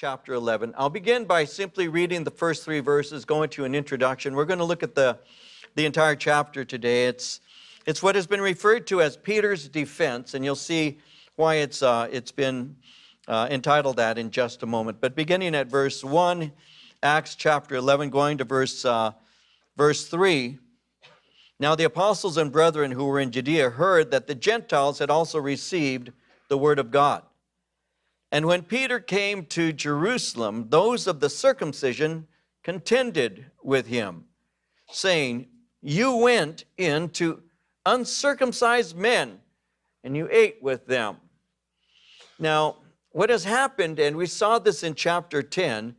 chapter 11. I'll begin by simply reading the first three verses, going to an introduction. We're going to look at the, the entire chapter today. It's, it's what has been referred to as Peter's defense, and you'll see why it's, uh, it's been uh, entitled that in just a moment. But beginning at verse 1, Acts chapter 11, going to verse, uh, verse 3. Now the apostles and brethren who were in Judea heard that the Gentiles had also received the word of God. And when Peter came to Jerusalem, those of the circumcision contended with him, saying, You went in to uncircumcised men, and you ate with them. Now, what has happened, and we saw this in chapter 10,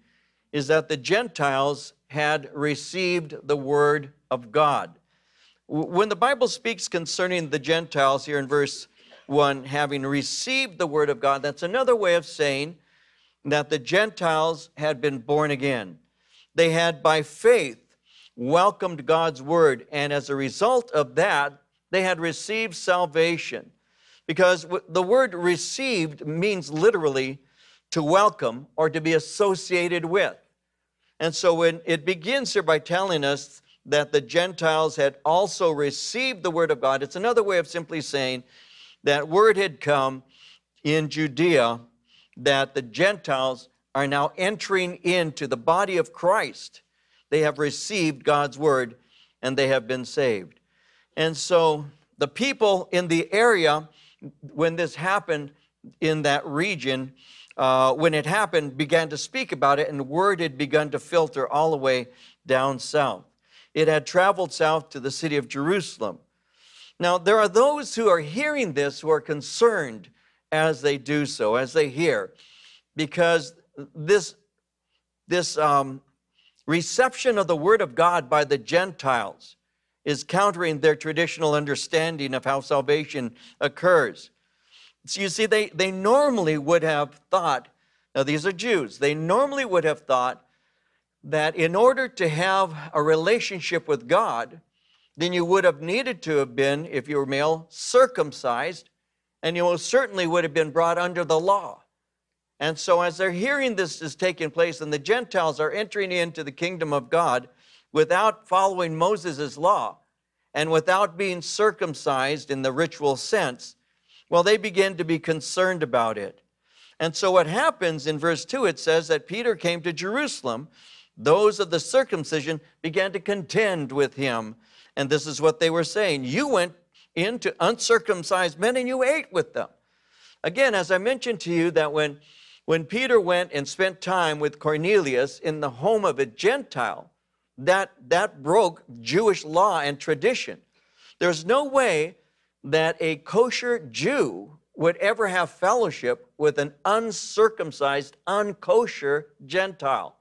is that the Gentiles had received the word of God. When the Bible speaks concerning the Gentiles here in verse 1, having received the word of God, that's another way of saying that the Gentiles had been born again. They had, by faith, welcomed God's word, and as a result of that, they had received salvation. Because the word received means literally to welcome or to be associated with. And so when it begins here by telling us that the Gentiles had also received the word of God, it's another way of simply saying that word had come in Judea that the Gentiles are now entering into the body of Christ. They have received God's word and they have been saved. And so the people in the area when this happened in that region, uh, when it happened, began to speak about it, and word had begun to filter all the way down south. It had traveled south to the city of Jerusalem. Now, there are those who are hearing this who are concerned as they do so, as they hear, because this, this um, reception of the Word of God by the Gentiles is countering their traditional understanding of how salvation occurs. So you see, they, they normally would have thought, now these are Jews, they normally would have thought that in order to have a relationship with God, then you would have needed to have been, if you were male, circumcised, and you most certainly would have been brought under the law. And so, as they're hearing this is taking place, and the Gentiles are entering into the kingdom of God, without following Moses' law and without being circumcised in the ritual sense, well, they begin to be concerned about it. And so what happens in verse 2, it says that Peter came to Jerusalem. Those of the circumcision began to contend with him. And this is what they were saying You went into uncircumcised men and you ate with them. Again, as I mentioned to you, that when, when Peter went and spent time with Cornelius in the home of a Gentile, that, that broke Jewish law and tradition. There's no way that a kosher Jew would ever have fellowship with an uncircumcised, unkosher Gentile.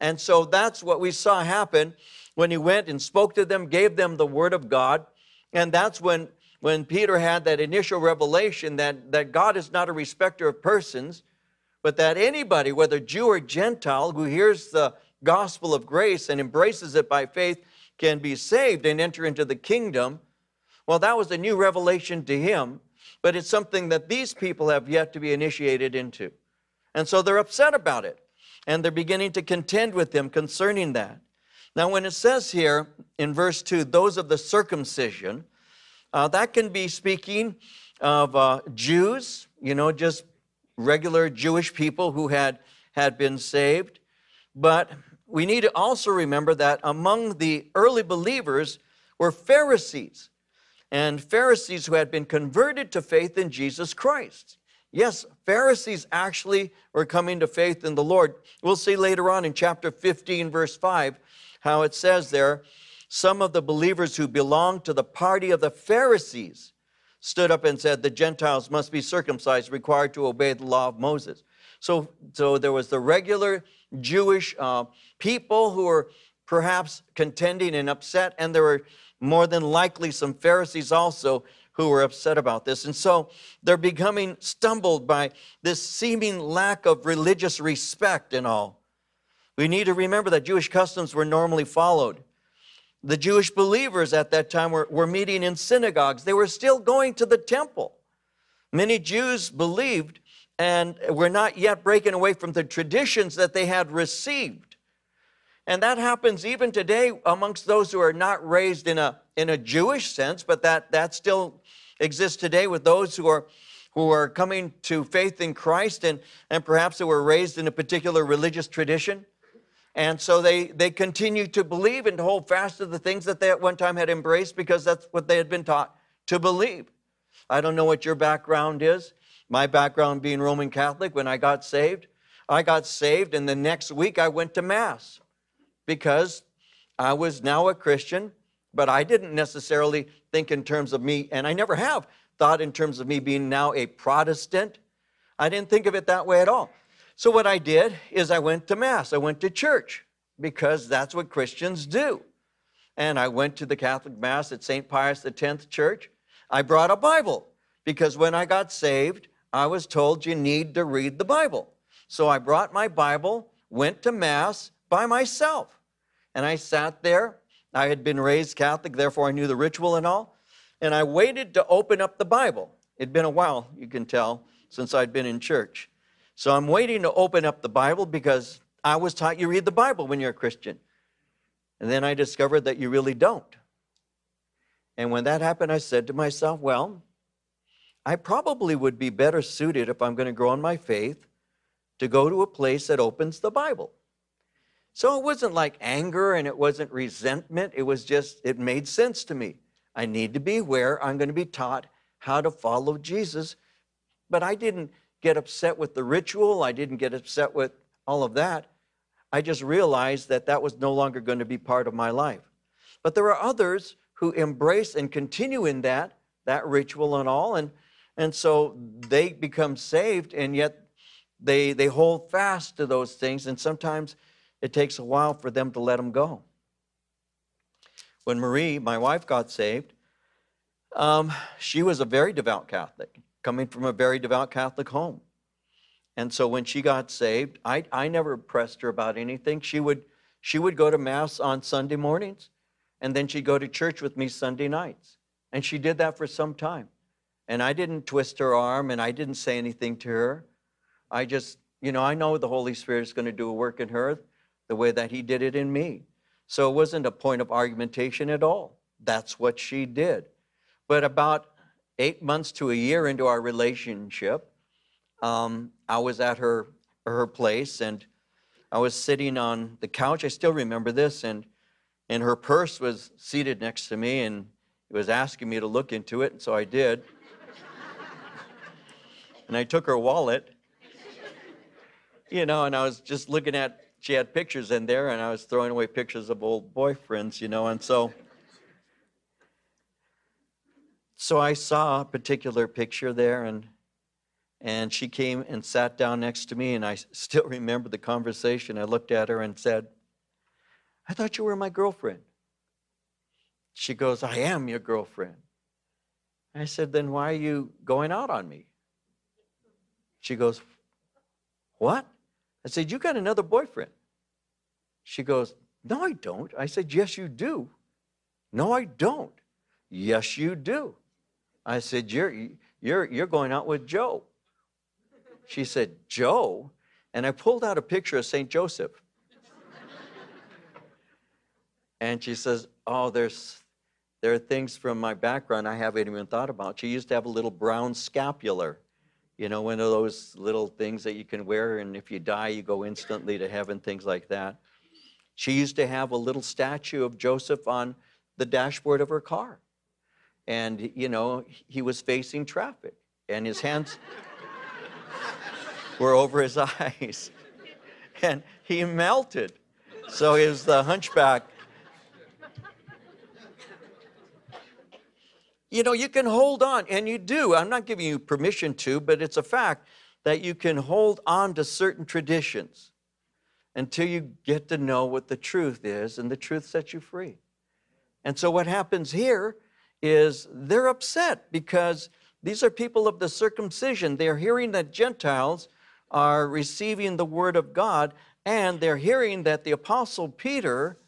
And so that's what we saw happen when he went and spoke to them, gave them the word of God. And that's when, when Peter had that initial revelation that, that God is not a respecter of persons, but that anybody, whether Jew or Gentile, who hears the gospel of grace and embraces it by faith can be saved and enter into the kingdom. Well, that was a new revelation to him, but it's something that these people have yet to be initiated into. And so they're upset about it, and they're beginning to contend with him concerning that. Now, when it says here in verse 2, those of the circumcision, uh, that can be speaking of uh, Jews, you know, just regular Jewish people who had, had been saved. But we need to also remember that among the early believers were Pharisees, and Pharisees who had been converted to faith in Jesus Christ. Yes, Pharisees actually were coming to faith in the Lord. We'll see later on in chapter 15, verse 5, how it says there some of the believers who belonged to the party of the Pharisees stood up and said, The Gentiles must be circumcised, required to obey the law of Moses. So, so there was the regular Jewish uh, people who were perhaps contending and upset, and there were more than likely some Pharisees also who were upset about this. And so they're becoming stumbled by this seeming lack of religious respect and all. We need to remember that Jewish customs were normally followed. The Jewish believers at that time were, were meeting in synagogues, they were still going to the temple. Many Jews believed and were not yet breaking away from the traditions that they had received. And that happens even today amongst those who are not raised in a, in a Jewish sense, but that, that still exists today with those who are, who are coming to faith in Christ and, and perhaps who were raised in a particular religious tradition. And so they, they continue to believe and to hold fast to the things that they at one time had embraced because that's what they had been taught to believe. I don't know what your background is. My background being Roman Catholic, when I got saved, I got saved, and the next week I went to Mass because I was now a Christian, but I didn't necessarily think in terms of me, and I never have thought in terms of me being now a Protestant. I didn't think of it that way at all. So, what I did is I went to Mass, I went to church because that's what Christians do. And I went to the Catholic Mass at St. Pius X Church. I brought a Bible because when I got saved, I was told you need to read the Bible. So I brought my Bible, went to Mass by myself, and I sat there. I had been raised Catholic, therefore I knew the ritual and all. And I waited to open up the Bible. It'd been a while, you can tell, since I'd been in church. So I'm waiting to open up the Bible because I was taught you read the Bible when you're a Christian. And then I discovered that you really don't. And when that happened, I said to myself, well, I probably would be better suited if I'm going to grow in my faith to go to a place that opens the Bible. So it wasn't like anger and it wasn't resentment. It was just, it made sense to me. I need to be where I'm going to be taught how to follow Jesus. But I didn't get upset with the ritual, I didn't get upset with all of that. I just realized that that was no longer going to be part of my life. But there are others who embrace and continue in that, that ritual and all. And, and so they become saved, and yet they, they hold fast to those things. And sometimes it takes a while for them to let them go. When Marie, my wife, got saved, um, she was a very devout Catholic, coming from a very devout Catholic home. And so when she got saved, I, I never pressed her about anything. She would, she would go to Mass on Sunday mornings and then she'd go to church with me Sunday nights. And she did that for some time. And I didn't twist her arm and I didn't say anything to her. I just, you know, I know the Holy Spirit is going to do a work in her the way that He did it in me. So it wasn't a point of argumentation at all. That's what she did. But about eight months to a year into our relationship, um, I was at her, her place and I was sitting on the couch. I still remember this. And and her purse was seated next to me and it was asking me to look into it, and so I did. and I took her wallet, you know, and I was just looking at, she had pictures in there, and I was throwing away pictures of old boyfriends, you know, and so. So I saw a particular picture there, and and she came and sat down next to me, and I still remember the conversation. I looked at her and said, I thought you were my girlfriend. She goes, I am your girlfriend. I said, Then why are you going out on me? She goes, What? I said, You got another boyfriend. She goes, No, I don't. I said, Yes, you do. No, I don't. Yes, you do. I said, You're, you're, you're going out with Joe. She said, Joe? And I pulled out a picture of St. Joseph. And she says, Oh, there's there are things from my background I haven't even thought about. She used to have a little brown scapular, you know, one of those little things that you can wear, and if you die, you go instantly to heaven, things like that. She used to have a little statue of Joseph on the dashboard of her car. And, you know, he was facing traffic, and his hands were over his eyes. And he melted. So he was the uh, hunchback You know, you can hold on, and you do. I'm not giving you permission to, but it's a fact that you can hold on to certain traditions until you get to know what the truth is, and the truth sets you free. And so, what happens here is they're upset because these are people of the circumcision. They're hearing that Gentiles are receiving the word of God, and they're hearing that the Apostle Peter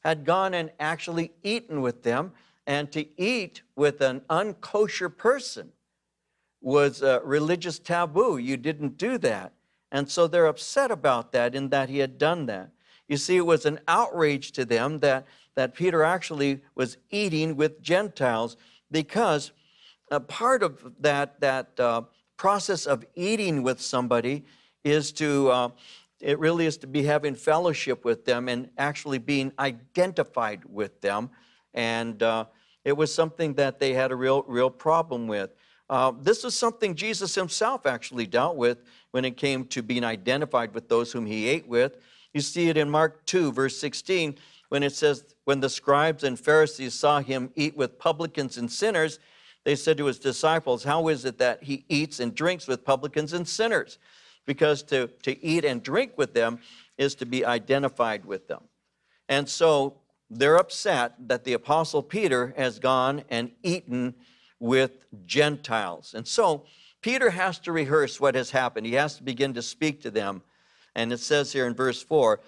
had gone and actually eaten with them and to eat with an unkosher person was a religious taboo. You didn't do that. And so they're upset about that in that he had done that. You see, it was an outrage to them that, that Peter actually was eating with Gentiles because a part of that, that uh, process of eating with somebody is to, uh, it really is to be having fellowship with them and actually being identified with them. And uh, it was something that they had a real, real problem with. Uh, this is something Jesus himself actually dealt with when it came to being identified with those whom he ate with. You see it in Mark 2, verse 16, when it says, When the scribes and Pharisees saw him eat with publicans and sinners, they said to his disciples, How is it that he eats and drinks with publicans and sinners? Because to, to eat and drink with them is to be identified with them. And so they're upset that the Apostle Peter has gone and eaten with Gentiles. And so Peter has to rehearse what has happened. He has to begin to speak to them. And it says here in verse 4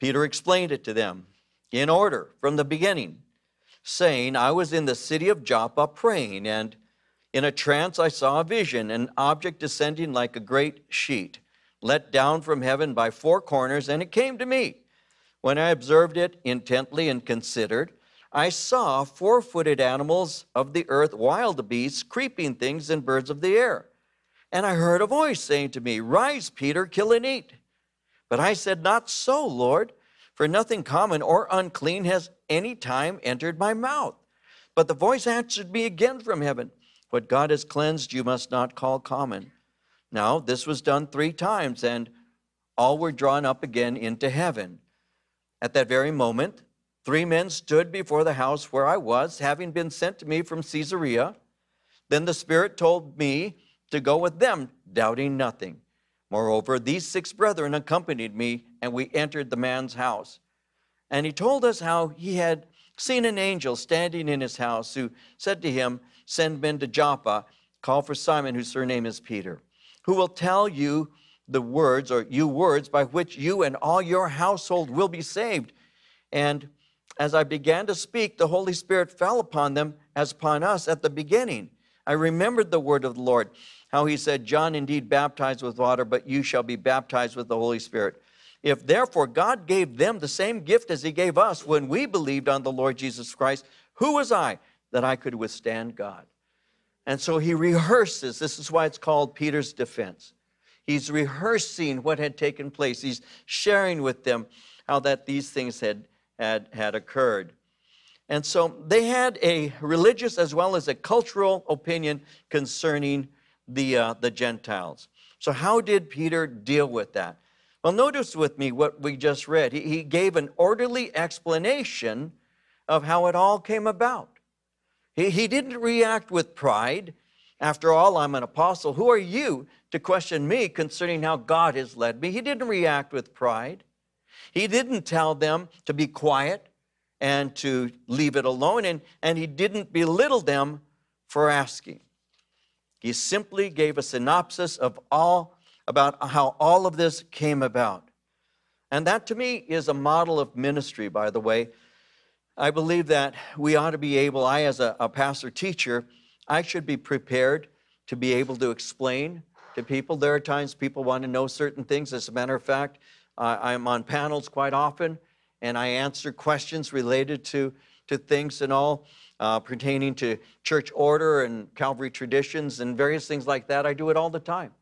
Peter explained it to them in order from the beginning, saying, I was in the city of Joppa praying, and in a trance I saw a vision, an object descending like a great sheet, let down from heaven by four corners, and it came to me. When I observed it intently and considered, I saw four footed animals of the earth, wild beasts, creeping things, and birds of the air. And I heard a voice saying to me, Rise, Peter, kill and eat. But I said, Not so, Lord, for nothing common or unclean has any time entered my mouth. But the voice answered me again from heaven, What God has cleansed, you must not call common. Now, this was done three times, and all were drawn up again into heaven. At that very moment, Three men stood before the house where I was, having been sent to me from Caesarea. Then the Spirit told me to go with them, doubting nothing. Moreover, these six brethren accompanied me, and we entered the man's house. And he told us how he had seen an angel standing in his house who said to him, Send men to Joppa, call for Simon, whose surname is Peter, who will tell you the words, or you words, by which you and all your household will be saved. And as I began to speak, the Holy Spirit fell upon them as upon us at the beginning. I remembered the word of the Lord, how he said, John indeed baptized with water, but you shall be baptized with the Holy Spirit. If therefore God gave them the same gift as he gave us when we believed on the Lord Jesus Christ, who was I that I could withstand God? And so he rehearses. This is why it's called Peter's defense. He's rehearsing what had taken place. He's sharing with them how that these things had had, had occurred. And so they had a religious as well as a cultural opinion concerning the, uh, the Gentiles. So, how did Peter deal with that? Well, notice with me what we just read. He, he gave an orderly explanation of how it all came about. He, he didn't react with pride. After all, I'm an apostle. Who are you to question me concerning how God has led me? He didn't react with pride. He didn't tell them to be quiet and to leave it alone, and, and he didn't belittle them for asking. He simply gave a synopsis of all about how all of this came about. And that to me is a model of ministry, by the way. I believe that we ought to be able, I as a, a pastor teacher, I should be prepared to be able to explain to people. There are times people want to know certain things. As a matter of fact, uh, I'm on panels quite often, and I answer questions related to, to things and all uh, pertaining to church order and Calvary traditions and various things like that. I do it all the time.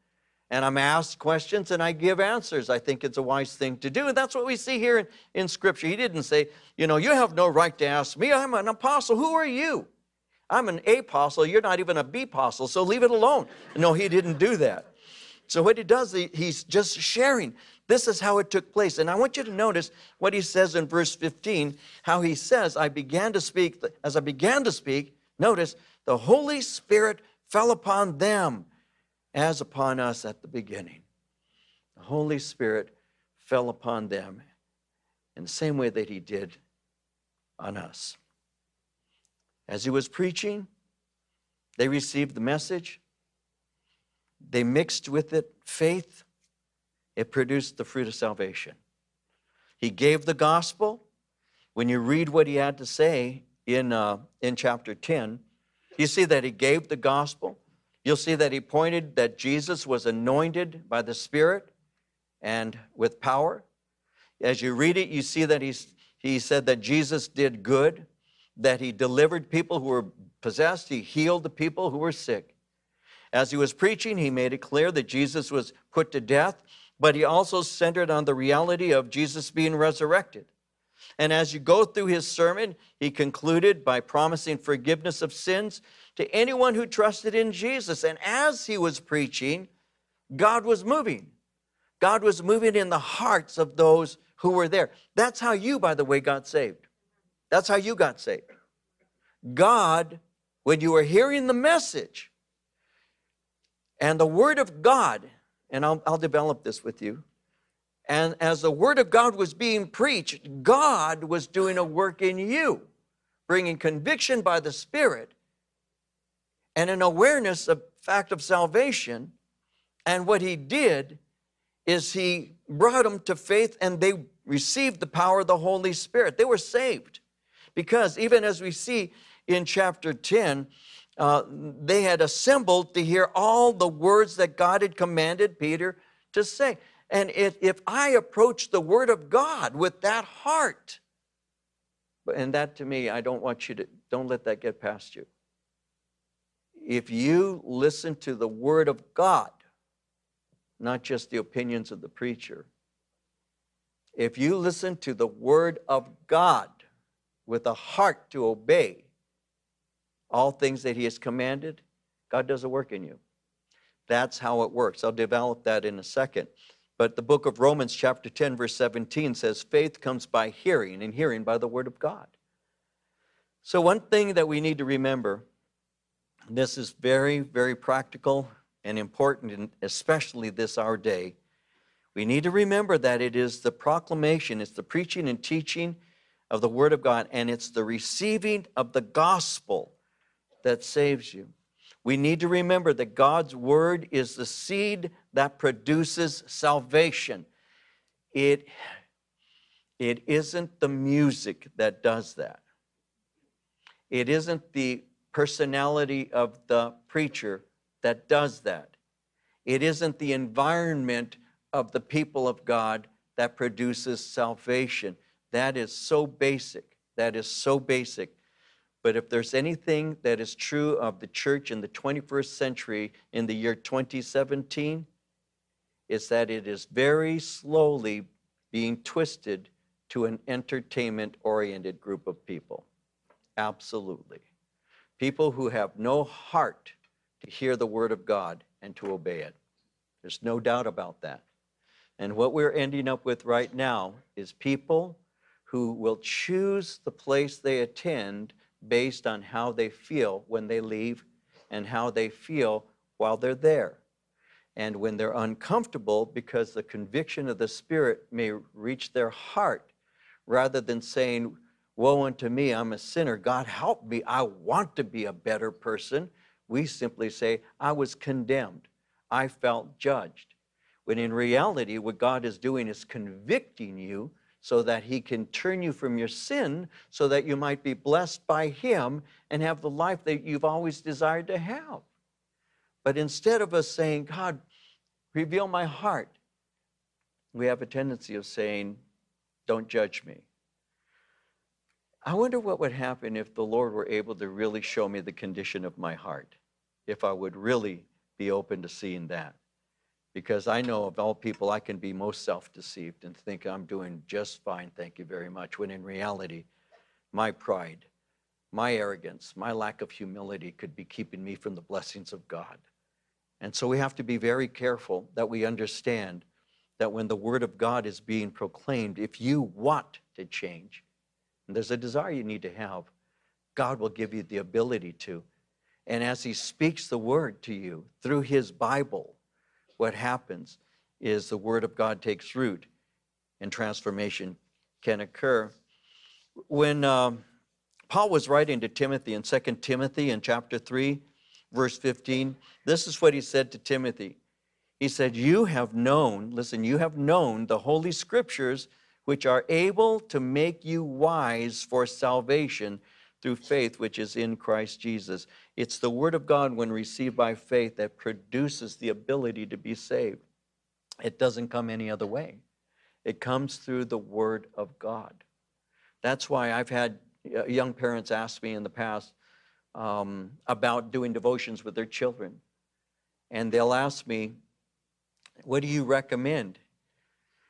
And I'm asked questions and I give answers. I think it's a wise thing to do. And that's what we see here in, in Scripture. He didn't say, you know, you have no right to ask me. I'm an apostle. Who are you? I'm an apostle. You're not even a B apostle, so leave it alone. No, he didn't do that. So what he does, he, he's just sharing. This is how it took place. And I want you to notice what he says in verse 15, how he says, I began to speak, as I began to speak, notice, the Holy Spirit fell upon them as upon us at the beginning. The Holy Spirit fell upon them in the same way that he did on us. As he was preaching, they received the message. They mixed with it faith it produced the fruit of salvation. He gave the gospel. When you read what he had to say in, uh, in chapter 10, you see that he gave the gospel. You'll see that he pointed that Jesus was anointed by the Spirit and with power. As you read it, you see that he's, he said that Jesus did good, that he delivered people who were possessed, he healed the people who were sick. As he was preaching, he made it clear that Jesus was put to death, but he also centered on the reality of Jesus being resurrected. And as you go through his sermon, he concluded by promising forgiveness of sins to anyone who trusted in Jesus. And as he was preaching, God was moving. God was moving in the hearts of those who were there. That's how you, by the way, got saved. That's how you got saved. God, when you were hearing the message and the Word of God, and I'll, I'll develop this with you, and as the Word of God was being preached, God was doing a work in you, bringing conviction by the Spirit and an awareness of fact of salvation. And what He did is He brought them to faith and they received the power of the Holy Spirit. They were saved. Because even as we see in chapter 10, uh, they had assembled to hear all the words that God had commanded Peter to say. And if, if I approach the Word of God with that heart, and that to me, I don't want you to, don't let that get past you. If you listen to the Word of God, not just the opinions of the preacher, if you listen to the Word of God with a heart to obey all things that He has commanded, God does a work in you. That's how it works. I'll develop that in a second. But the book of Romans, chapter 10, verse 17 says, faith comes by hearing, and hearing by the word of God. So, one thing that we need to remember, this is very, very practical and important, and especially this our day. We need to remember that it is the proclamation, it's the preaching and teaching of the Word of God, and it's the receiving of the gospel that saves you. We need to remember that God's Word is the seed that produces salvation. It, it isn't the music that does that. It isn't the personality of the preacher that does that. It isn't the environment of the people of God that produces salvation. That is so basic. That is so basic. But if there's anything that is true of the church in the 21st century in the year 2017, is that it is very slowly being twisted to an entertainment oriented group of people. Absolutely. People who have no heart to hear the word of God and to obey it. There's no doubt about that. And what we're ending up with right now is people who will choose the place they attend based on how they feel when they leave and how they feel while they're there. And when they're uncomfortable, because the conviction of the Spirit may reach their heart, rather than saying, Woe unto me, I'm a sinner, God help me, I want to be a better person, we simply say, I was condemned, I felt judged. When in reality, what God is doing is convicting you so that He can turn you from your sin so that you might be blessed by Him and have the life that you've always desired to have. But instead of us saying, God, reveal my heart, we have a tendency of saying, don't judge me. I wonder what would happen if the Lord were able to really show me the condition of my heart, if I would really be open to seeing that. Because I know of all people, I can be most self deceived and think I'm doing just fine, thank you very much, when in reality, my pride, my arrogance, my lack of humility could be keeping me from the blessings of God. And so we have to be very careful that we understand that when the Word of God is being proclaimed, if you want to change, and there's a desire you need to have, God will give you the ability to. And as He speaks the Word to you through His Bible, what happens is the Word of God takes root and transformation can occur. When um, Paul was writing to Timothy in 2 Timothy in chapter 3, verse 15, this is what he said to Timothy. He said, You have known, listen, you have known the Holy Scriptures which are able to make you wise for salvation through faith which is in Christ Jesus. It's the Word of God, when received by faith, that produces the ability to be saved. It doesn't come any other way, it comes through the Word of God. That's why I've had uh, young parents ask me in the past um, about doing devotions with their children. And they'll ask me, What do you recommend?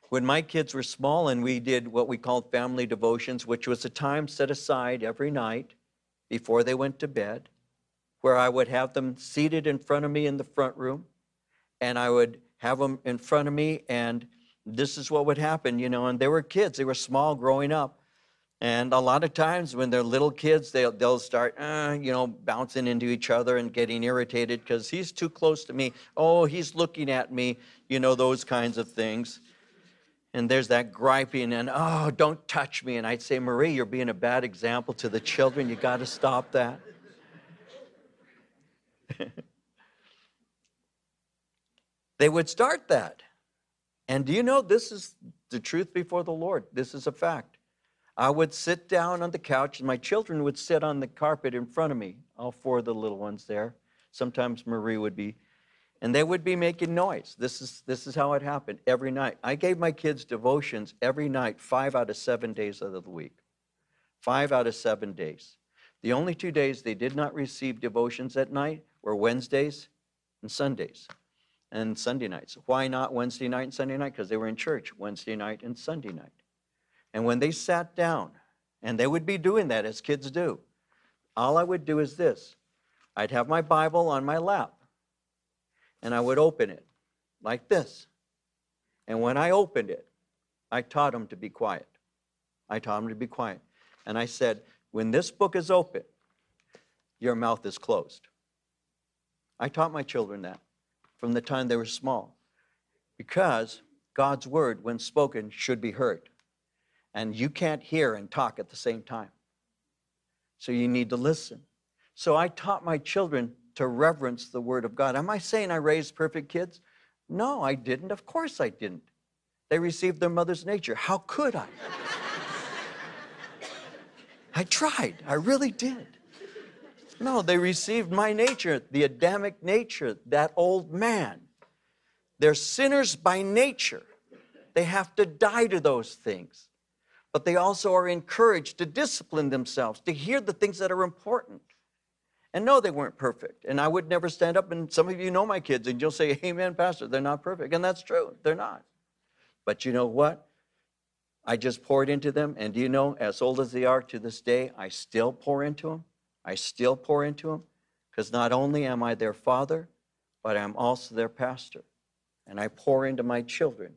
When my kids were small and we did what we called family devotions, which was a time set aside every night before they went to bed, where I would have them seated in front of me in the front room, and I would have them in front of me, and this is what would happen, you know. And they were kids, they were small growing up. And a lot of times when they're little kids, they'll, they'll start, uh, you know, bouncing into each other and getting irritated because he's too close to me. Oh, he's looking at me, you know, those kinds of things and there's that griping and oh don't touch me. And i'd say marie you're being a bad example to the children. You got to stop that. They would start that. And do you know this is the truth before the lord. This is a fact. I would sit down on the couch and my children would sit on the carpet in front of me all four of the little ones there. Sometimes marie would be and they would be making noise. This is, this is how it happened every night. I gave my kids devotions every night, five out of seven days of the week. Five out of seven days. The only two days they did not receive devotions at night were Wednesdays and Sundays and Sunday nights. Why not Wednesday night and Sunday night? Because they were in church Wednesday night and Sunday night. And when they sat down, and they would be doing that as kids do, all I would do is this I'd have my Bible on my lap and I would open it like this. And when I opened it, I taught them to be quiet. I taught them to be quiet. And I said, when this book is open, your mouth is closed. I taught my children that from the time they were small because God's word, when spoken, should be heard. And you can't hear and talk at the same time. So you need to listen. So I taught my children to reverence the Word of God. Am I saying I raised perfect kids? No, I didn't. Of course I didn't. They received their mother's nature. How could I? I tried. I really did. No, they received my nature, the Adamic nature, that old man. They're sinners by nature. They have to die to those things. But they also are encouraged to discipline themselves, to hear the things that are important. And no, they weren't perfect. And I would never stand up, and some of you know my kids, and you'll say, Amen, Pastor, they're not perfect. And that's true, they're not. But you know what? I just poured into them, and do you know, as old as they are to this day, I still pour into them. I still pour into them, because not only am I their father, but I'm also their pastor. And I pour into my children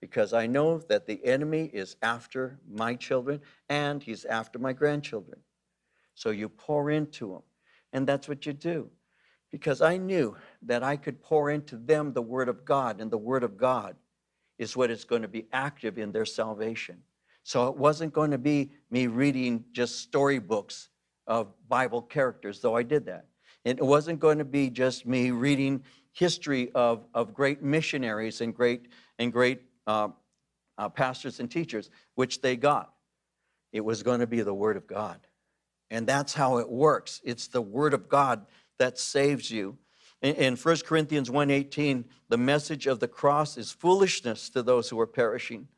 because I know that the enemy is after my children and he's after my grandchildren. So you pour into them. And that's what you do. Because I knew that I could pour into them the Word of God, and the Word of God is what is going to be active in their salvation. So it wasn't going to be me reading just storybooks of Bible characters, though I did that. And it wasn't going to be just me reading history of, of great missionaries and great, and great uh, uh, pastors and teachers, which they got. It was going to be the Word of God. And that's how it works. It's the word of God that saves you. In 1 Corinthians 1:18, the message of the cross is foolishness to those who are perishing.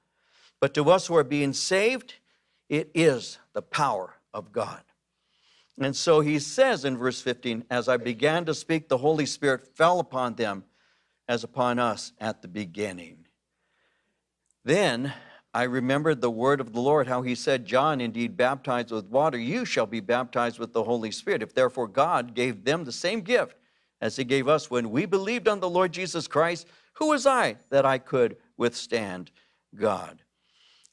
But to us who are being saved, it is the power of God. And so he says in verse 15, as I began to speak, the Holy Spirit fell upon them as upon us at the beginning. Then I remembered the word of the Lord, how he said, John indeed baptized with water, you shall be baptized with the Holy Spirit. If therefore God gave them the same gift as he gave us when we believed on the Lord Jesus Christ, who was I that I could withstand God?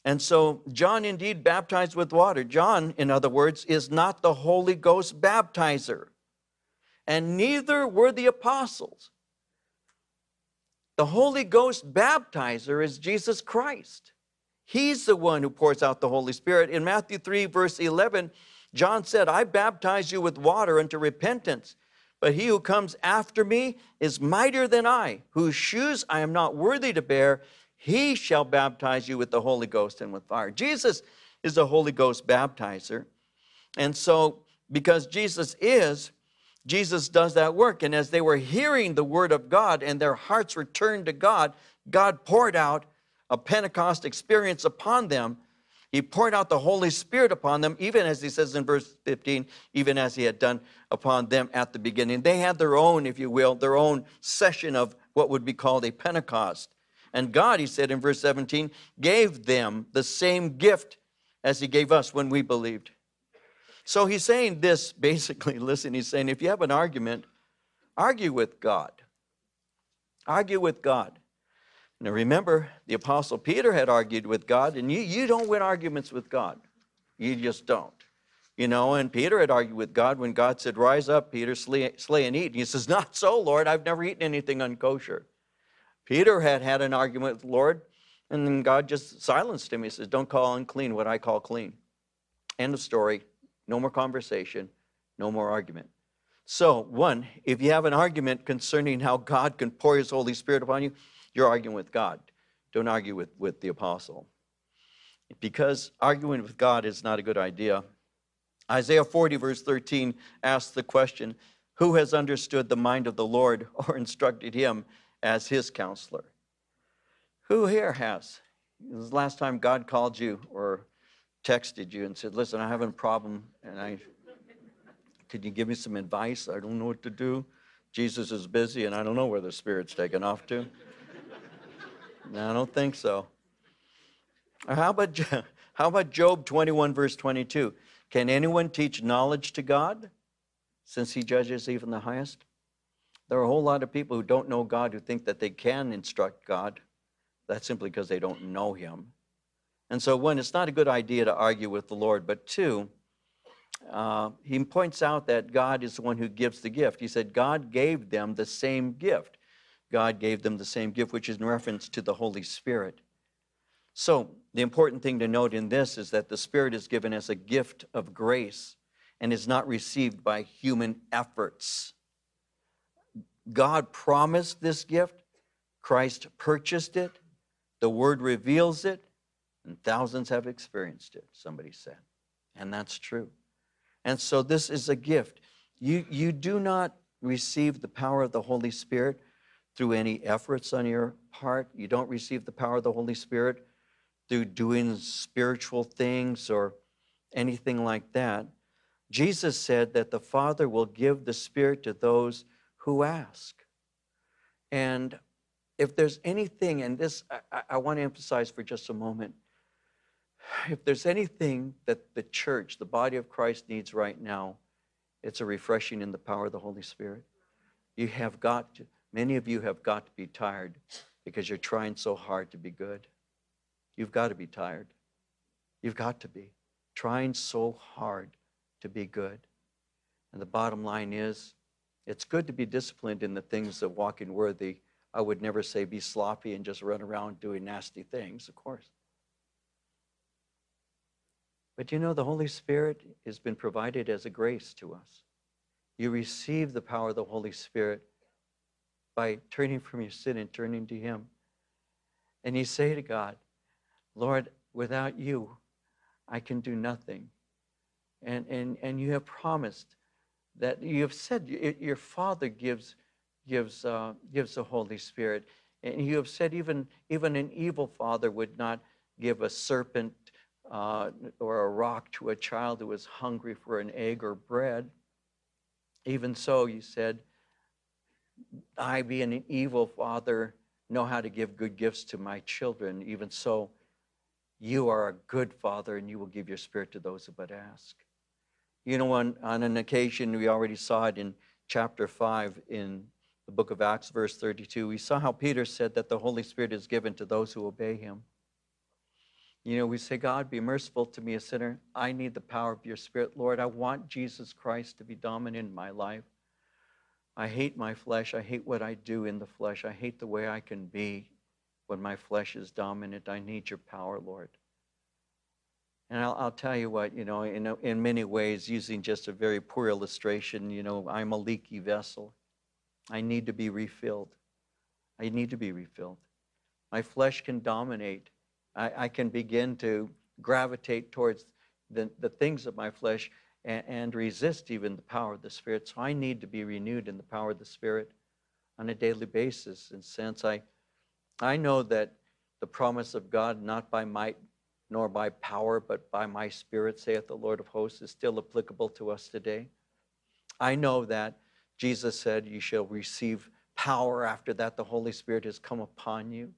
And so John indeed baptized with water. John, in other words, is not the Holy Ghost baptizer, and neither were the apostles. The Holy Ghost baptizer is Jesus Christ. He's the one who pours out the Holy Spirit. In Matthew 3, verse 11, John said, I baptize you with water unto repentance, but he who comes after me is mightier than I, whose shoes I am not worthy to bear. He shall baptize you with the Holy Ghost and with fire. Jesus is the Holy Ghost baptizer. And so because Jesus is, Jesus does that work. And as they were hearing the word of God and their hearts were turned to God, God poured out a Pentecost experience upon them. He poured out the Holy Spirit upon them, even as he says in verse 15, even as he had done upon them at the beginning. They had their own, if you will, their own session of what would be called a Pentecost. And God, he said in verse 17, gave them the same gift as he gave us when we believed. So he's saying this basically, listen, he's saying if you have an argument, argue with God. Argue with God. Now remember, the Apostle Peter had argued with God, and you, you don't win arguments with God. You just don't. You know, and Peter had argued with God when God said, Rise up, Peter, slay, slay and eat. And he says, Not so, Lord, I've never eaten anything unkosher. Peter had had an argument with the Lord, and then God just silenced him. He says, Don't call unclean what I call clean. End of story. No more conversation, no more argument. So, one, if you have an argument concerning how God can pour his Holy Spirit upon you, you're arguing with God. Don't argue with, with the apostle. Because arguing with God is not a good idea. Isaiah 40, verse 13, asks the question Who has understood the mind of the Lord or instructed him as his counselor? Who here has? This is the last time God called you or texted you and said, Listen, I have a problem and I could you give me some advice? I don't know what to do. Jesus is busy and I don't know where the Spirit's taken off to. No, I don't think so. How about, how about Job 21, verse 22? Can anyone teach knowledge to God since he judges even the highest? There are a whole lot of people who don't know God who think that they can instruct God. That's simply because they don't know him. And so, one, it's not a good idea to argue with the Lord, but two, uh, he points out that God is the one who gives the gift. He said, God gave them the same gift. God gave them the same gift, which is in reference to the Holy Spirit. So, the important thing to note in this is that the Spirit is given as a gift of grace and is not received by human efforts. God promised this gift, Christ purchased it, the Word reveals it, and thousands have experienced it, somebody said. And that's true. And so this is a gift. You, you do not receive the power of the Holy Spirit through any efforts on your part. You don't receive the power of the Holy Spirit through doing spiritual things or anything like that. Jesus said that the Father will give the Spirit to those who ask. And if there's anything, and this I, I want to emphasize for just a moment, if there's anything that the church, the body of Christ, needs right now, it's a refreshing in the power of the Holy Spirit. You have got to, many of you have got to be tired because you're trying so hard to be good. You've got to be tired. You've got to be trying so hard to be good. And the bottom line is, it's good to be disciplined in the things of walking worthy. I would never say be sloppy and just run around doing nasty things, of course. But you know, the Holy Spirit has been provided as a grace to us. You receive the power of the Holy Spirit by turning from your sin and turning to Him. And you say to God, Lord, without you, I can do nothing. And, and, and you have promised that you have said your Father gives, gives, uh, gives the Holy Spirit. And you have said even, even an evil father would not give a serpent uh, or a rock to a child who was hungry for an egg or bread. Even so, you said, I, being an evil father, know how to give good gifts to my children. Even so, you are a good father and you will give your spirit to those who but ask. You know, on, on an occasion, we already saw it in chapter 5 in the book of Acts, verse 32. We saw how Peter said that the Holy Spirit is given to those who obey him. You know, we say, God, be merciful to me, a sinner. I need the power of your Spirit. Lord, I want Jesus Christ to be dominant in my life. I hate my flesh. I hate what I do in the flesh. I hate the way I can be when my flesh is dominant. I need your power, Lord. And I'll, I'll tell you what, you know, in, in many ways, using just a very poor illustration, you know, I'm a leaky vessel. I need to be refilled. I need to be refilled. My flesh can dominate I, I can begin to gravitate towards the, the things of my flesh. And, and resist even the power of the Spirit. So I need to be renewed in the power of the Spirit on a daily basis. And since I, I know that the promise of God, not by might nor by power, but by my Spirit, saith the Lord of hosts, is still applicable to us today. I know that Jesus said, You shall receive power after that the Holy Spirit has come upon you.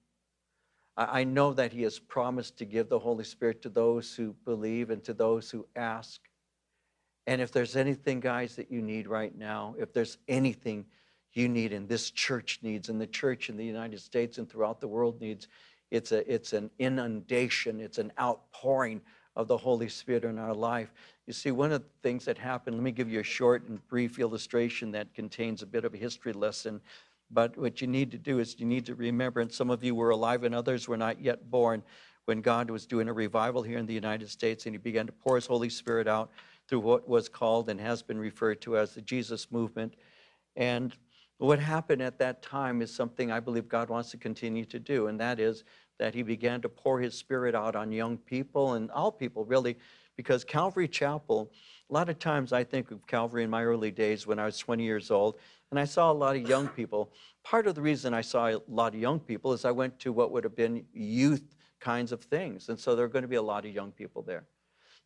I know that He has promised to give the Holy Spirit to those who believe and to those who ask. And if there's anything, guys, that you need right now, if there's anything you need and this church needs and the church in the United States and throughout the world needs, it's, a, it's an inundation, it's an outpouring of the Holy Spirit in our life. You see, one of the things that happened, let me give you a short and brief illustration that contains a bit of a history lesson. But what you need to do is you need to remember, and some of you were alive and others were not yet born, when God was doing a revival here in the United States and He began to pour His Holy Spirit out through what was called and has been referred to as the Jesus movement. And what happened at that time is something I believe God wants to continue to do, and that is that He began to pour His Spirit out on young people and all people, really, because Calvary Chapel, a lot of times I think of Calvary in my early days when I was 20 years old, and I saw a lot of young people. Part of the reason I saw a lot of young people is I went to what would have been youth kinds of things, and so there are going to be a lot of young people there.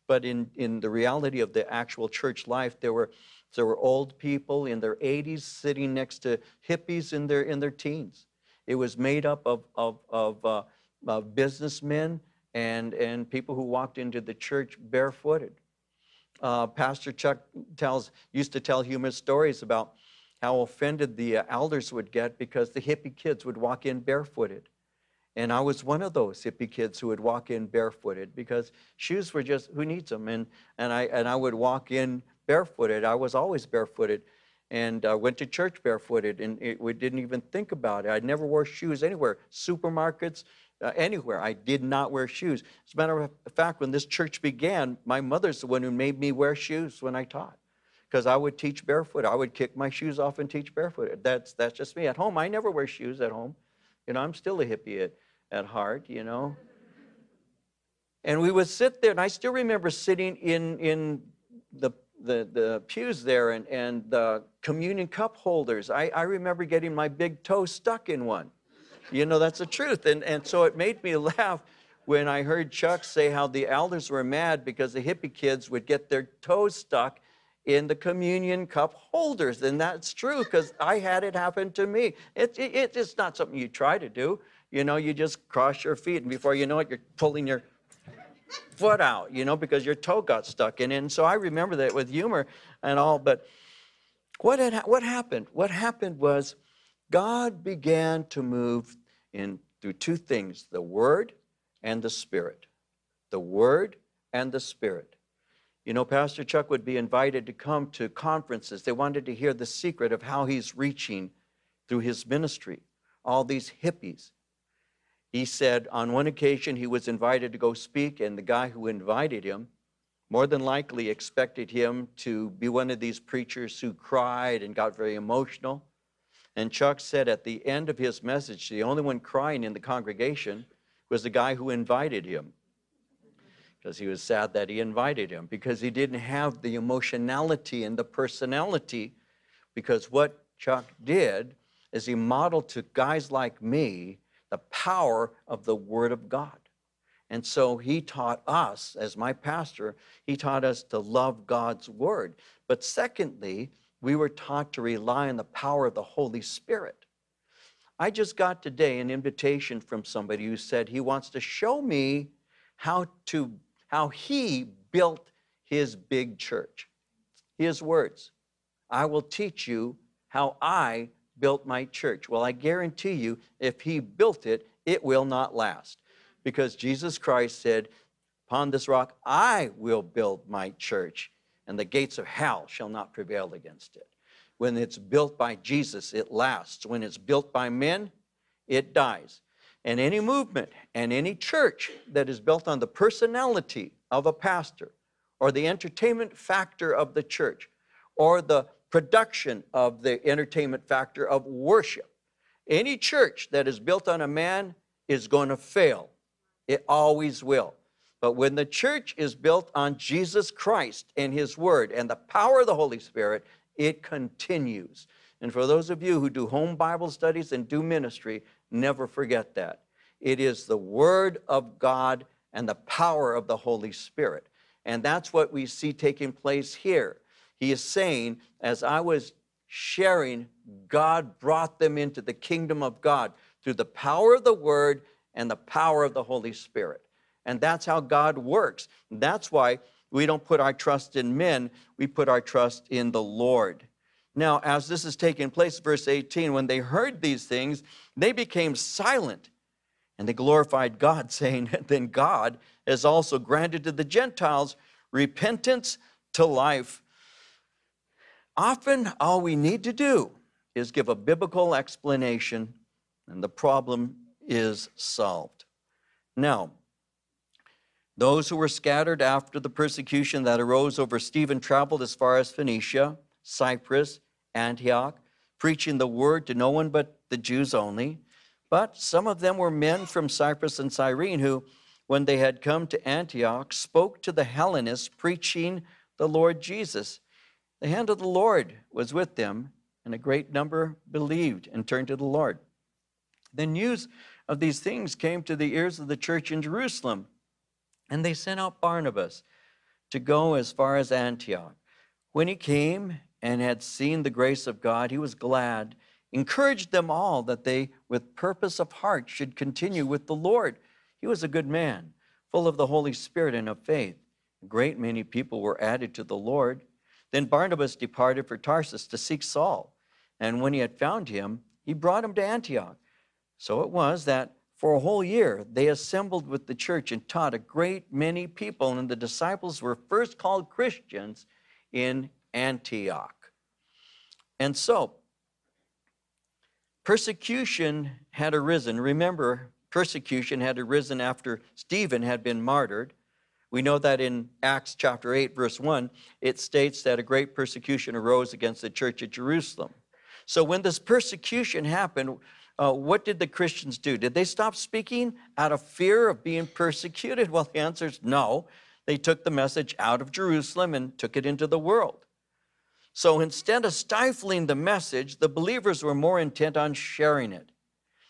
But in, in the reality of the actual church life, there were there were old people in their 80s sitting next to hippies in their, in their teens. It was made up of, of, of, uh, of businessmen and, and people who walked into the church barefooted. Uh, Pastor Chuck tells, used to tell humorous stories about how offended the uh, elders would get because the hippie kids would walk in barefooted. And I was one of those hippie kids who would walk in barefooted because shoes were just, who needs them? And, and, I, and I would walk in barefooted. I was always barefooted and uh, went to church barefooted, and it, we didn't even think about it. I never wore shoes anywhere, supermarkets, uh, anywhere. I did not wear shoes. As a matter of fact, when this church began, my mother's the one who made me wear shoes when I taught, because I would teach barefoot. I would kick my shoes off and teach barefoot. That's that's just me. At home, I never wear shoes at home. You know, I'm still a hippie at, heart. You know. And we would sit there, and I still remember sitting in in the the, the pews there and, and the communion cup holders. I, I remember getting my big toe stuck in one. You know, that's the truth. And, and so it made me laugh when I heard Chuck say how the elders were mad because the hippie kids would get their toes stuck in the communion cup holders. And that's true because I had it happen to me. It, it, it's not something you try to do. You know, you just cross your feet, and before you know it, you're pulling your foot out, you know, because your toe got stuck in it. And so I remember that with humor and all. But what, had, what happened? What happened was God began to move in through two things the Word and the Spirit. The Word and the Spirit. You know, Pastor Chuck would be invited to come to conferences. They wanted to hear the secret of how he's reaching through his ministry. All these hippies, he said on one occasion he was invited to go speak, and the guy who invited him more than likely expected him to be one of these preachers who cried and got very emotional. And Chuck said at the end of his message, the only one crying in the congregation was the guy who invited him. Because he was sad that he invited him, because he didn't have the emotionality and the personality. Because what Chuck did is he modeled to guys like me the power of the Word of God. And so he taught us, as my pastor, he taught us to love God's Word. But secondly, we were taught to rely on the power of the Holy Spirit. I just got today an invitation from somebody who said he wants to show me how to how he built his big church. His words. I will teach you how I built my church. Well, I guarantee you, if he built it, it will not last. Because Jesus Christ said, Upon this rock I will build my church, and the gates of hell shall not prevail against it. When it's built by Jesus, it lasts. When it's built by men, it dies. And any movement and any church that is built on the personality of a pastor, or the entertainment factor of the church, or the production of the entertainment factor of worship. Any church that is built on a man is going to fail. It always will. But when the church is built on Jesus Christ and His Word and the power of the Holy Spirit, it continues. And for those of you who do home Bible studies and do ministry, never forget that. It is the Word of God and the power of the Holy Spirit. And that's what we see taking place here. He is saying, as I was sharing, God brought them into the kingdom of God through the power of the Word and the power of the Holy Spirit. And that's how God works. That's why we don't put our trust in men, we put our trust in the Lord. Now, as this is taking place, verse 18, when they heard these things, they became silent and they glorified God, saying, Then God has also granted to the Gentiles repentance to life. Often, all we need to do is give a biblical explanation, and the problem is solved. Now, those who were scattered after the persecution that arose over Stephen traveled as far as Phoenicia, Cyprus, Antioch, preaching the word to no one but the Jews only. But some of them were men from Cyprus and Cyrene who, when they had come to Antioch, spoke to the Hellenists, preaching the Lord Jesus. The hand of the Lord was with them, and a great number believed and turned to the Lord. The news of these things came to the ears of the church in Jerusalem, and they sent out Barnabas to go as far as Antioch. When he came and had seen the grace of God, he was glad, encouraged them all that they, with purpose of heart, should continue with the Lord. He was a good man, full of the Holy Spirit and of faith. A great many people were added to the Lord. Then Barnabas departed for Tarsus to seek Saul, and when he had found him, he brought him to Antioch. So it was that for a whole year they assembled with the church and taught a great many people, and the disciples were first called Christians in Antioch. And so, persecution had arisen. Remember, persecution had arisen after Stephen had been martyred. We know that in Acts chapter 8, verse 1, it states that a great persecution arose against the church at Jerusalem. So when this persecution happened, uh, what did the Christians do? Did they stop speaking out of fear of being persecuted? Well, the answer is no. They took the message out of Jerusalem and took it into the world. So instead of stifling the message, the believers were more intent on sharing it.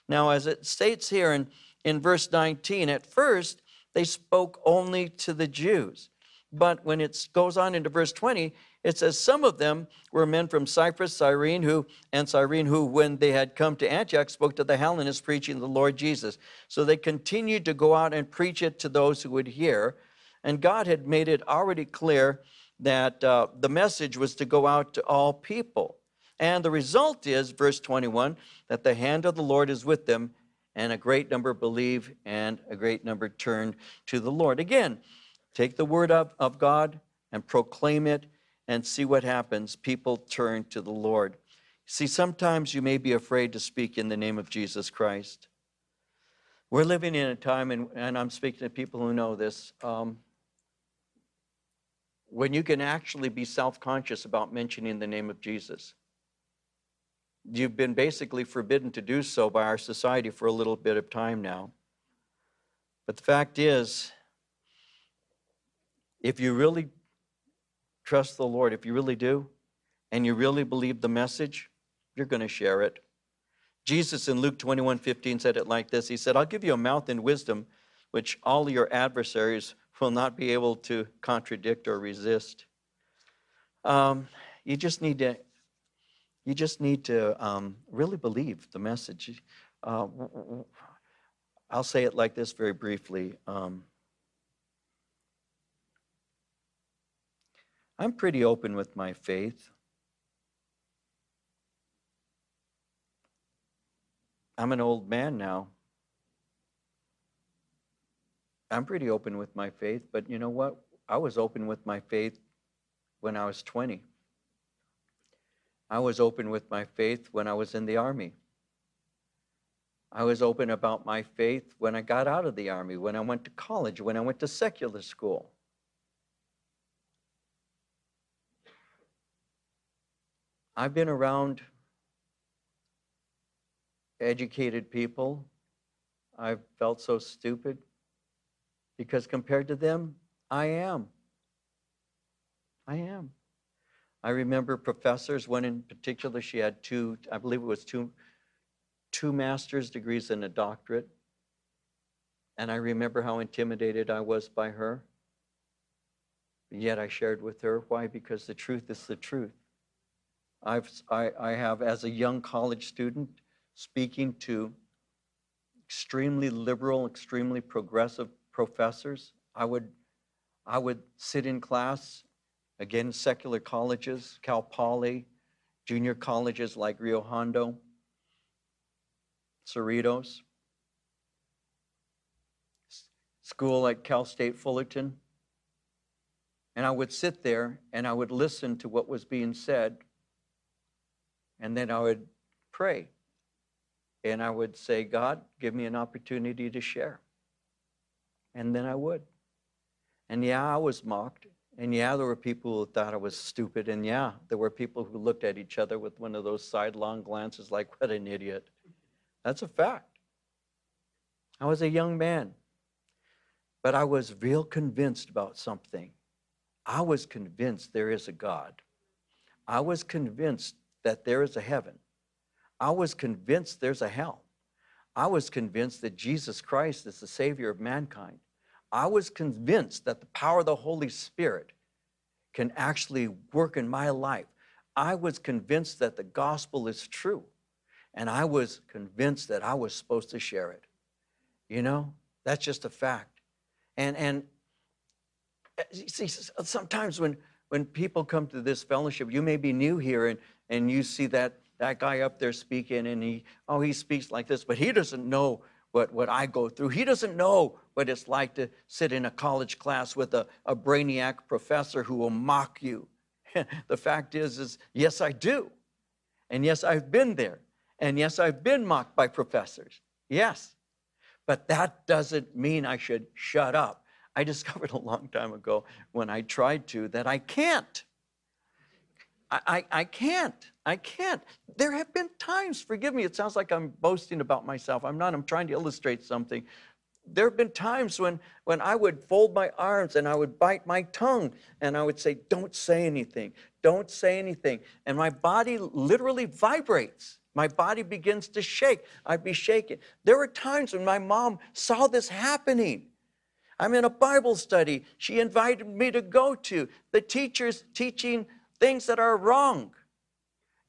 Now, as it states here in, in verse 19, at first they spoke only to the Jews. But when it goes on into verse 20, it says some of them were men from Cyprus, Cyrene, who and Cyrene, who, when they had come to Antioch, spoke to the Hellenists, preaching the Lord Jesus. So they continued to go out and preach it to those who would hear. And God had made it already clear that uh, the message was to go out to all people. And the result is, verse 21, that the hand of the Lord is with them, and a great number believe, and a great number turn to the Lord. Again, take the word of, of God and proclaim it, and see what happens. People turn to the Lord. See, sometimes you may be afraid to speak in the name of Jesus Christ. We're living in a time, and, and I'm speaking to people who know this. Um, when you can actually be self conscious about mentioning the name of Jesus. You've been basically forbidden to do so by our society for a little bit of time now. But the fact is, if you really trust the Lord, if you really do, and you really believe the message, you're going to share it. Jesus in Luke 21 15 said it like this He said, I'll give you a mouth and wisdom which all your adversaries will not be able to contradict or resist. Um, you just need to, you just need to um, really believe the message. Uh, I'll say it like this very briefly. Um, I'm pretty open with my faith. I'm an old man now. I'm pretty open with my faith, but you know what? I was open with my faith when I was 20. I was open with my faith when I was in the army. I was open about my faith when I got out of the army, when I went to college, when I went to secular school. I've been around educated people. I've felt so stupid Because compared to them, I am. I am. I remember professors, one in particular, she had two, I believe it was two, two master's degrees and a doctorate. And I remember how intimidated I was by her. Yet I shared with her. Why? Because the truth is the truth. I've, I, I have, as a young college student, speaking to extremely liberal, extremely progressive professors, I would, I would sit in class, again, secular colleges, Cal Poly, junior colleges like Rio Hondo, Cerritos, school like Cal State Fullerton. And I would sit there and I would listen to what was being said, and then I would pray. And I would say, God, give me an opportunity to share. And then I would. And yeah, I was mocked. And yeah, there were people who thought I was stupid. And yeah, there were people who looked at each other with one of those sidelong glances like, what an idiot. That's a fact. I was a young man, but I was real convinced about something. I was convinced there is a God. I was convinced that there is a heaven. I was convinced there's a hell. I was convinced that Jesus Christ is the Savior of mankind. I was convinced that the power of the Holy Spirit can actually work in my life. I was convinced that the gospel is true. And I was convinced that I was supposed to share it. You know, that's just a fact. And, and eh, see, sometimes when, when people come to this fellowship, you may be new here and, and you see that that guy up there speaking and he, oh, he speaks like this, but he doesn't know what, what I go through. He doesn't know what it's like to sit in a college class with a, a brainiac professor who will mock you. the fact is, is yes, I do. And yes, I've been there. And yes, I've been mocked by professors. Yes. But that doesn't mean I should shut up. I discovered a long time ago when I tried to that I can't. I, I, can't. I can't. There have been times, forgive me, it sounds like I'm boasting about myself. I'm not, I'm trying to illustrate something. There have been times when, when I would fold my arms and I would bite my tongue and I would say, Don't say anything, don't say anything. And my body literally vibrates. My body begins to shake. I'd be shaking. There were times when my mom saw this happening. I'm in a Bible study she invited me to go to. The teacher's teaching things that are wrong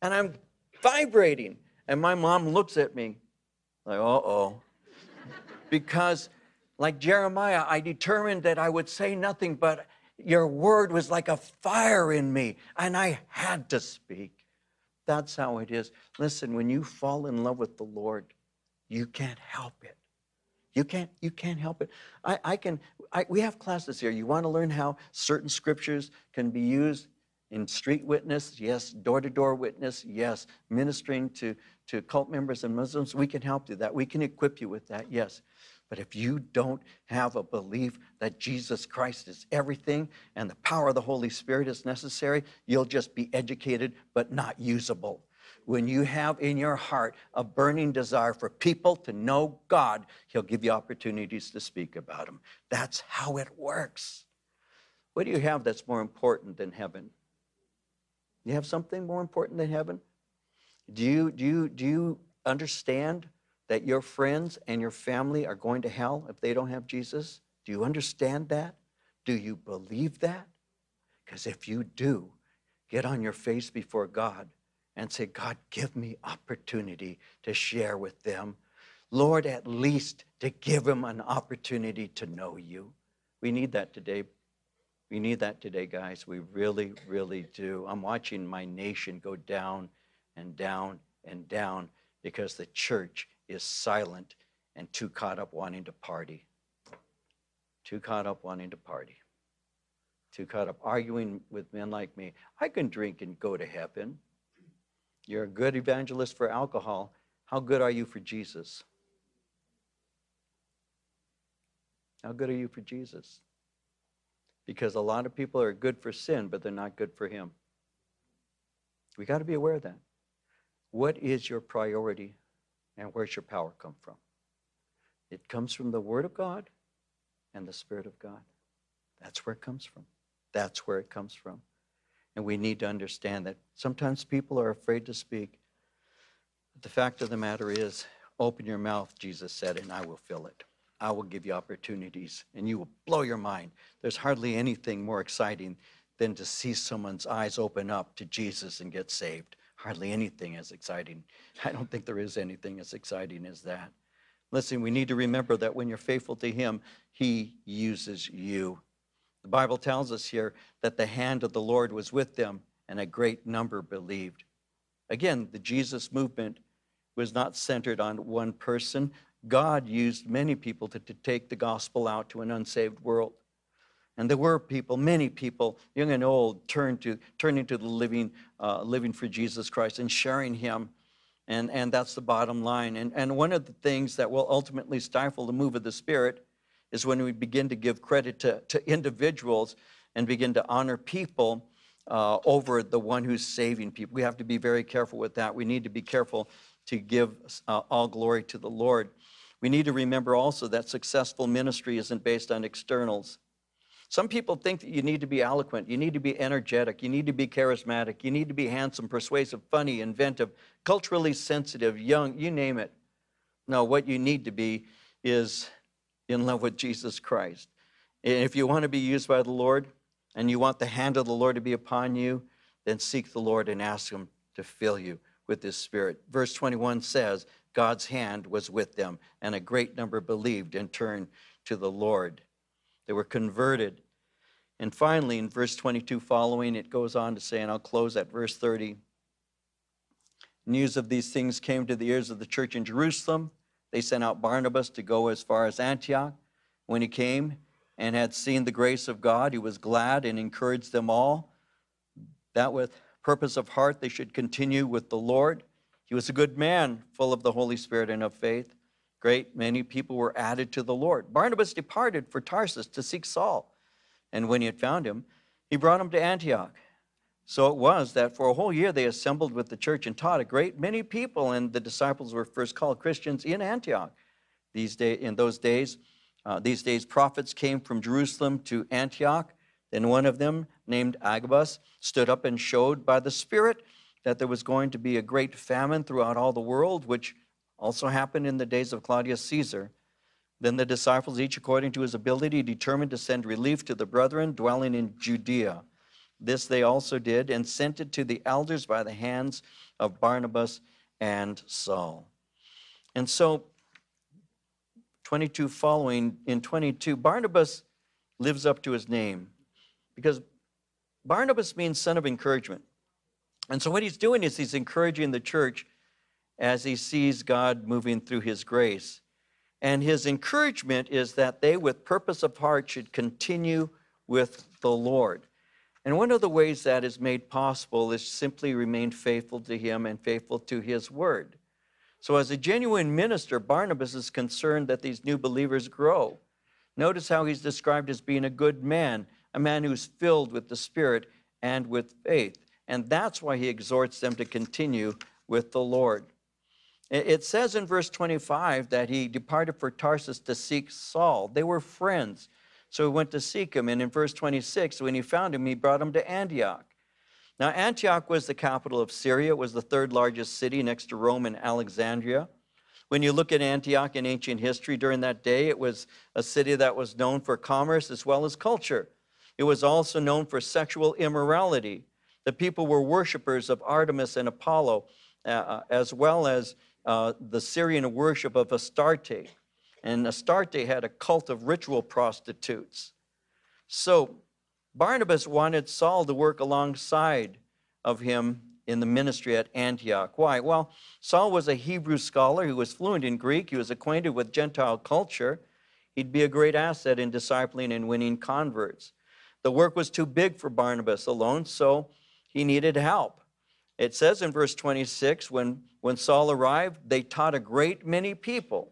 and I'm vibrating. And my mom looks at me like, uh oh. because, like Jeremiah, I determined that I would say nothing, but your word was like a fire in me, and I had to speak. That's how it is. Listen, when you fall in love with the Lord, you can't help it. You can't, you can't help it. I, I can, I, we have classes here. You want to learn how certain scriptures can be used in street witness, yes. Door to door witness, yes. Ministering to, to cult members and Muslims, we can help you that. We can equip you with that, yes. But if you don't have a belief that Jesus Christ is everything and the power of the Holy Spirit is necessary, you'll just be educated but not usable. When you have in your heart a burning desire for people to know God, He'll give you opportunities to speak about Him. That's how it works. What do you have that's more important than heaven? You have something more important than heaven? Do you, do you, do you understand that your friends and your family are going to hell if they don't have Jesus? Do you understand that? Do you believe that? Because if you do, get on your face before God and say, God, give me opportunity to share with them. Lord, at least to give them an opportunity to know you. We need that today, we need that today, guys. We really, really do. I'm watching my nation go down and down and down because the church is silent and too caught up wanting to party. Too caught up wanting to party. Too caught up arguing with men like me. I can drink and go to heaven. You're a good evangelist for alcohol. How good are you for Jesus? How good are you for Jesus? Because a lot of people are good for sin, but they're not good for Him. We got to be aware of that. What is your priority and where's your power come from? It comes from the Word of God and the Spirit of God. That's where it comes from. That's where it comes from. And we need to understand that sometimes people are afraid to speak. But the fact of the matter is, open your mouth, Jesus said, and I will fill it. I will give you opportunities and you will blow your mind. There's hardly anything more exciting than to see someone's eyes open up to Jesus and get saved. Hardly anything as exciting. I don't think there is anything as exciting as that. Listen, we need to remember that when you're faithful to Him, He uses you. The Bible tells us here that the hand of the Lord was with them and a great number believed. Again, the Jesus movement was not centered on one person. God used many people to, to take the gospel out to an unsaved world. And there were people, many people, young and old, turned to turning to the living, uh, living for Jesus Christ and sharing Him. And, and that's the bottom line. And, and one of the things that will ultimately stifle the move of the Spirit is when we begin to give credit to, to individuals and begin to honor people uh, over the one who's saving people. We have to be very careful with that. We need to be careful to give uh, all glory to the Lord. We need to remember also that successful ministry isn't based on externals. Some people think that you need to be eloquent, you need to be energetic, you need to be charismatic, you need to be handsome, persuasive, funny, inventive, culturally sensitive, young, you name it. No, what you need to be is in love with Jesus Christ. If you want to be used by the Lord and you want the hand of the Lord to be upon you, then seek the Lord and ask Him to fill you with His Spirit. Verse 21 says, God's hand was with them, and a great number believed and turned to the Lord. They were converted. And finally, in verse 22 following, it goes on to say, and I'll close at verse 30 news of these things came to the ears of the church in Jerusalem. They sent out Barnabas to go as far as Antioch. When he came and had seen the grace of God, he was glad and encouraged them all that with purpose of heart they should continue with the Lord. He was a good man, full of the Holy Spirit and of faith great many people were added to the Lord. Barnabas departed for Tarsus to seek Saul, and when he had found him, he brought him to Antioch. So it was that for a whole year they assembled with the church and taught a great many people, and the disciples were first called Christians in Antioch. These day, in those days, uh, these days prophets came from Jerusalem to Antioch. Then one of them, named Agabus, stood up and showed by the Spirit that there was going to be a great famine throughout all the world, which also happened in the days of Claudius Caesar. Then the disciples, each according to his ability, determined to send relief to the brethren dwelling in Judea. This they also did, and sent it to the elders by the hands of Barnabas and Saul. And so, 22 following, in 22, Barnabas lives up to his name because Barnabas means son of encouragement. And so, what he's doing is he's encouraging the church as he sees God moving through his grace. And his encouragement is that they, with purpose of heart, should continue with the Lord. And one of the ways that is made possible is simply remain faithful to him and faithful to his word. So, as a genuine minister, Barnabas is concerned that these new believers grow. Notice how he's described as being a good man, a man who's filled with the Spirit and with faith. And that's why he exhorts them to continue with the Lord. It says in verse 25 that he departed for Tarsus to seek Saul. They were friends, so he went to seek him. And in verse 26, when he found him, he brought him to Antioch. Now, Antioch was the capital of Syria. It was the third largest city next to Rome and Alexandria. When you look at Antioch in ancient history during that day, it was a city that was known for commerce as well as culture. It was also known for sexual immorality. The people were worshippers of Artemis and Apollo, uh, uh as well as uh, the Syrian worship of Astarte. And Astarte had a cult of ritual prostitutes. So Barnabas wanted Saul to work alongside of him in the ministry at Antioch. Why? Well, Saul was a Hebrew scholar who was fluent in Greek, he was acquainted with Gentile culture. He'd be a great asset in discipling and winning converts. The work was too big for Barnabas alone, so he needed help. It says in verse 26 when, when Saul arrived, they taught a great many people.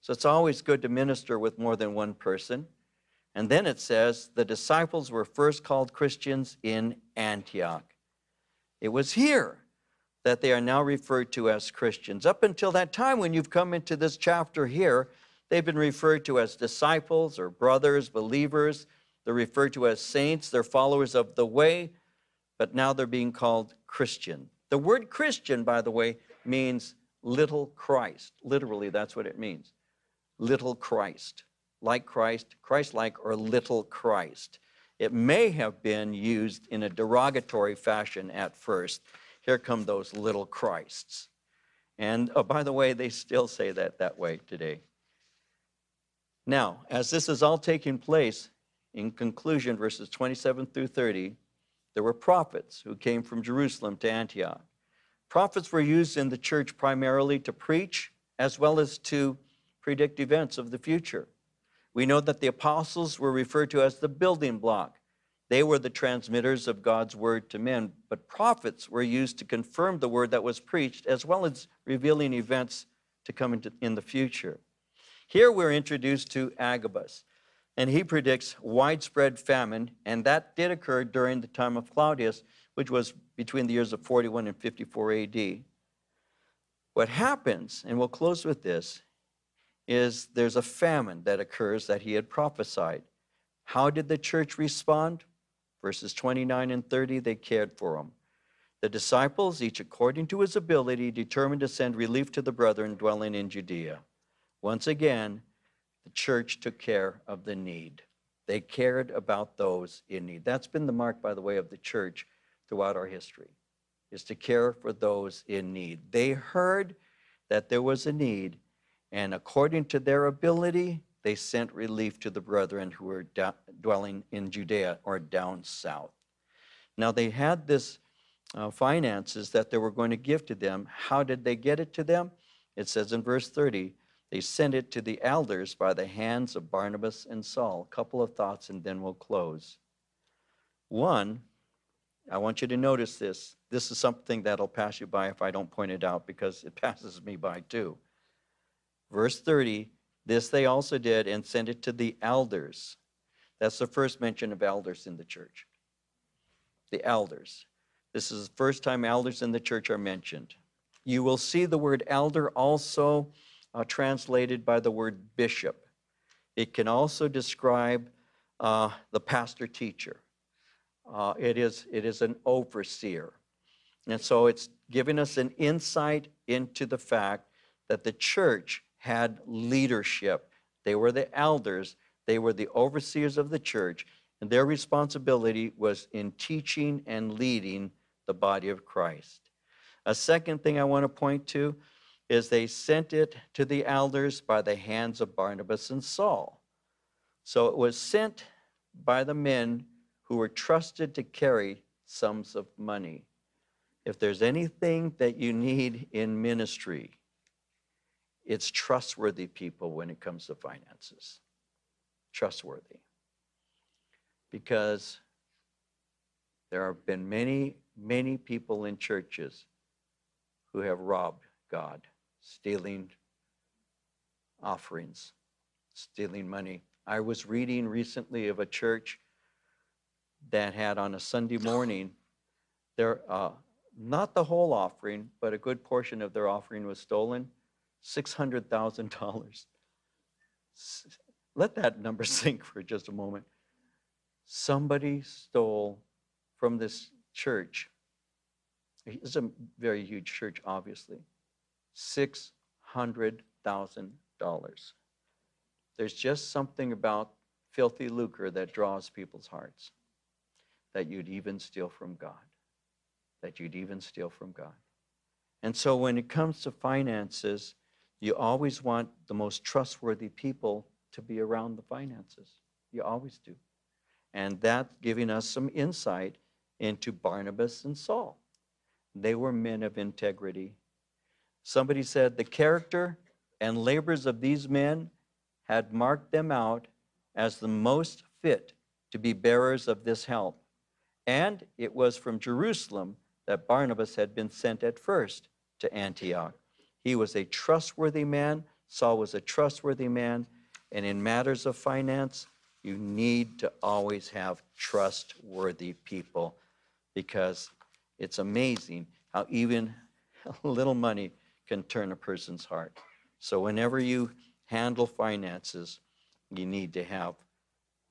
So it's always good to minister with more than one person. And then it says the disciples were first called Christians in Antioch. It was here that they are now referred to as Christians. Up until that time, when you've come into this chapter here, They've been referred to as disciples or brothers, believers. They're referred to as saints. They're followers of the way, but now they're being called Christian. The word Christian, by the way, means little Christ. Literally, that's what it means. Little Christ. Like Christ, Christ like, or little Christ. It may have been used in a derogatory fashion at first. Here come those little Christs. And oh, by the way, they still say that that way today. Now, as this is all taking place, in conclusion, verses 27 through 30, there were prophets who came from Jerusalem to Antioch. Prophets were used in the church primarily to preach as well as to predict events of the future. We know that the apostles were referred to as the building block. They were the transmitters of God's word to men, but prophets were used to confirm the word that was preached as well as revealing events to come into, in the future. Here we're introduced to Agabus, and he predicts widespread famine, and that did occur during the time of Claudius, which was between the years of 41 and 54 AD. What happens, and we'll close with this, is there's a famine that occurs that he had prophesied. How did the church respond? Verses 29 and 30, they cared for him. The disciples, each according to his ability, determined to send relief to the brethren dwelling in Judea. Once again, the church took care of the need. They cared about those in need. That's been the mark, by the way, of the church throughout our history, is to care for those in need. They heard that there was a need, and according to their ability, they sent relief to the brethren who were dwelling in Judea or down south. Now, they had this uh, finances that they were going to give to them. How did they get it to them? It says in verse 30, they sent it to the elders by the hands of Barnabas and Saul. A couple of thoughts and then we'll close. One, I want you to notice this. This is something that'll pass you by if I don't point it out because it passes me by too. Verse 30 this they also did and sent it to the elders. That's the first mention of elders in the church. The elders. This is the first time elders in the church are mentioned. You will see the word elder also uh, translated by the word bishop. It can also describe uh, the pastor teacher. Uh, it, is, it is an overseer. And so it's giving us an insight into the fact that the church had leadership. They were the elders, they were the overseers of the church, and their responsibility was in teaching and leading the body of Christ. A second thing I want to point to is they sent it to the elders by the hands of Barnabas and Saul. So it was sent by the men who were trusted to carry sums of money. If there's anything that you need in ministry, it's trustworthy people when it comes to finances. Trustworthy. Because there have been many, many people in churches who have robbed God, stealing offerings, stealing money. I was reading recently of a church that had on a Sunday morning, their, uh, not the whole offering, but a good portion of their offering was stolen $600,000. Let that number sink for just a moment. Somebody stole from this church. It's a very huge church, obviously. $600,000. There's just something about filthy lucre that draws people's hearts that you'd even steal from God. That you'd even steal from God. And so when it comes to finances, you always want the most trustworthy people to be around the finances. You always do. And that's giving us some insight into Barnabas and Saul. They were men of integrity. Somebody said the character and labors of these men had marked them out as the most fit to be bearers of this help. And it was from Jerusalem that Barnabas had been sent at first to Antioch. He was a trustworthy man. Saul was a trustworthy man. And in matters of finance, you need to always have trustworthy people because it's amazing how even a little money can turn a person's heart. So whenever you handle finances, you need to have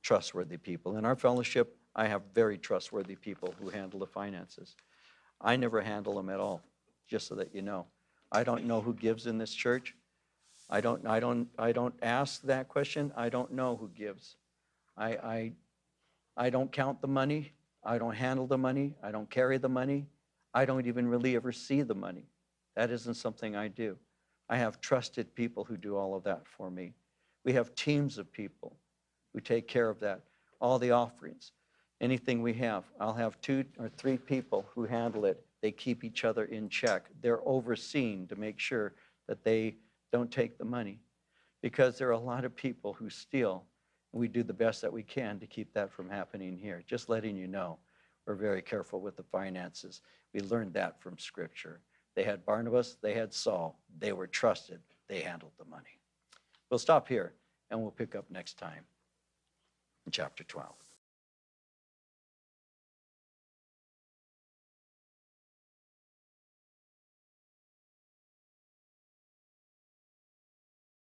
trustworthy people. In our fellowship, I have very trustworthy people who handle the finances. I never handle them at all, just so that you know. I don't know who gives in this church. I don't, I don't, I don't ask that question. I don't know who gives. I, I, I don't count the money. I don't handle the money. I don't carry the money. I don't even really ever see the money. That isn't something I do. I have trusted people who do all of that for me. We have teams of people who take care of that, all the offerings, anything we have. I'll have two or three people who handle it. They keep each other in check. They're overseen to make sure that they don't take the money because there are a lot of people who steal. And we do the best that we can to keep that from happening here. Just letting you know, we're very careful with the finances. We learned that from Scripture. They had Barnabas, they had Saul. They were trusted, they handled the money. We'll stop here and we'll pick up next time in chapter 12.